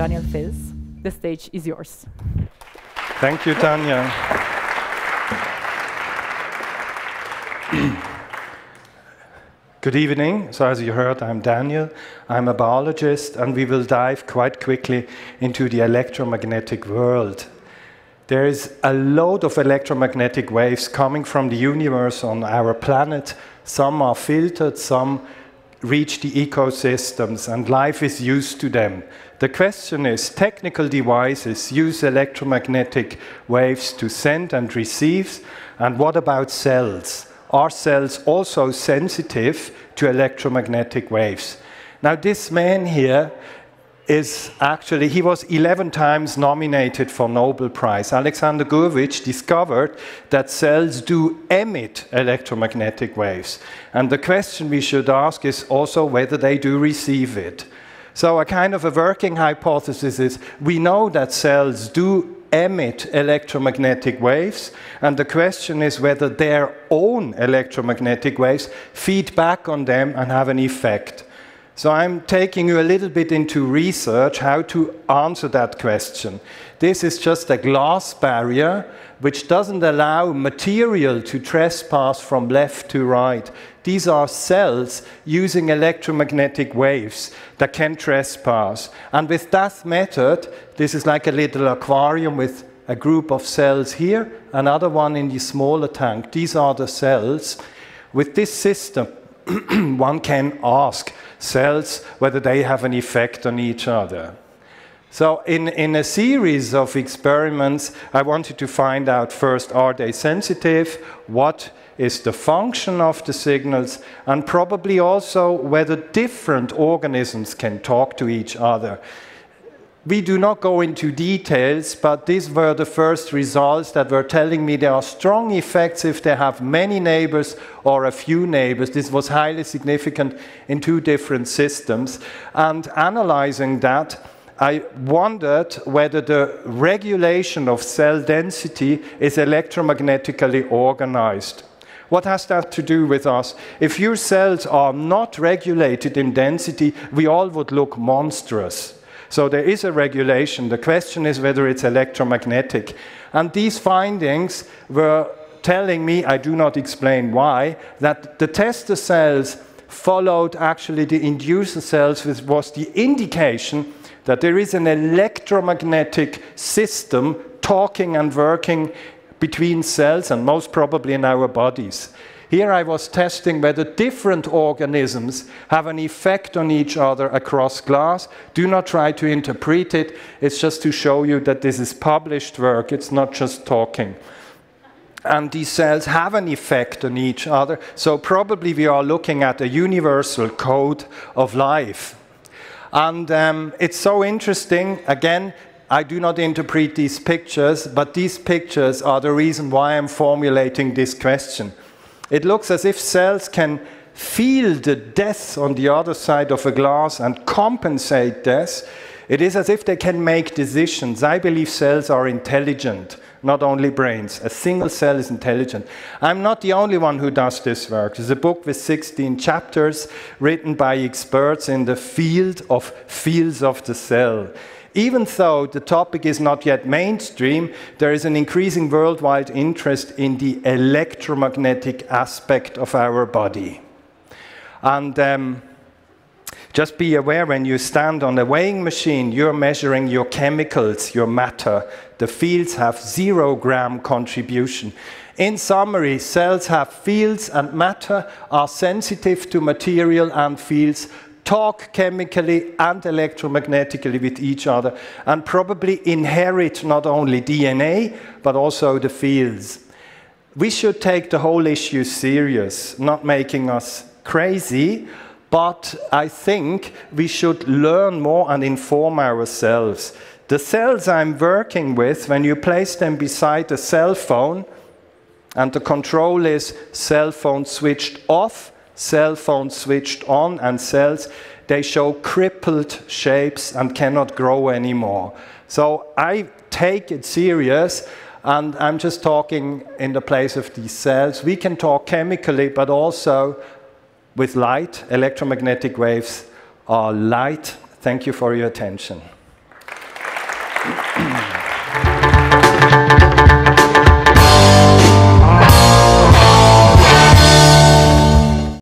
Daniel Fels. The stage is yours. Thank you, Tanya. Good evening. So, as you heard, I'm Daniel. I'm a biologist, and we will dive quite quickly into the electromagnetic world. There is a load of electromagnetic waves coming from the universe on our planet. Some are filtered, some reach the ecosystems, and life is used to them. The question is technical devices use electromagnetic waves to send and receive, and what about cells? Are cells also sensitive to electromagnetic waves? Now, this man here is actually, he was 11 times nominated for Nobel Prize. Alexander Gurevich discovered that cells do emit electromagnetic waves. And the question we should ask is also whether they do receive it. So a kind of a working hypothesis is we know that cells do emit electromagnetic waves, and the question is whether their own electromagnetic waves feed back on them and have an effect. So I'm taking you a little bit into research how to answer that question. This is just a glass barrier which doesn't allow material to trespass from left to right. These are cells using electromagnetic waves that can trespass. And with that method, this is like a little aquarium with a group of cells here, another one in the smaller tank. These are the cells. With this system, one can ask cells whether they have an effect on each other. So in, in a series of experiments, I wanted to find out first, are they sensitive? What is the function of the signals? And probably also whether different organisms can talk to each other. We do not go into details, but these were the first results that were telling me there are strong effects if they have many neighbors or a few neighbors. This was highly significant in two different systems. And analyzing that, I wondered whether the regulation of cell density is electromagnetically organized. What has that to do with us? If your cells are not regulated in density, we all would look monstrous. So there is a regulation. The question is whether it's electromagnetic. And these findings were telling me, I do not explain why, that the tester cells followed actually the inducer cells, which was the indication that there is an electromagnetic system talking and working between cells and most probably in our bodies. Here I was testing whether different organisms have an effect on each other across glass. Do not try to interpret it. It's just to show you that this is published work. It's not just talking. And these cells have an effect on each other. So probably we are looking at a universal code of life. And um, it's so interesting. Again, I do not interpret these pictures, but these pictures are the reason why I'm formulating this question. It looks as if cells can feel the death on the other side of a glass and compensate death. It is as if they can make decisions. I believe cells are intelligent, not only brains. A single cell is intelligent. I'm not the only one who does this work. There's a book with 16 chapters written by experts in the field of fields of the cell. Even though the topic is not yet mainstream, there is an increasing worldwide interest in the electromagnetic aspect of our body. And um, just be aware when you stand on a weighing machine, you're measuring your chemicals, your matter. The fields have zero gram contribution. In summary, cells have fields and matter, are sensitive to material and fields, talk chemically and electromagnetically with each other, and probably inherit not only DNA, but also the fields. We should take the whole issue serious, not making us crazy, but I think we should learn more and inform ourselves. The cells I'm working with, when you place them beside a cell phone, and the control is cell phone switched off, cell phone switched on, and cells, they show crippled shapes and cannot grow anymore. So I take it serious, and I'm just talking in the place of these cells. We can talk chemically, but also with light. Electromagnetic waves are light. Thank you for your attention.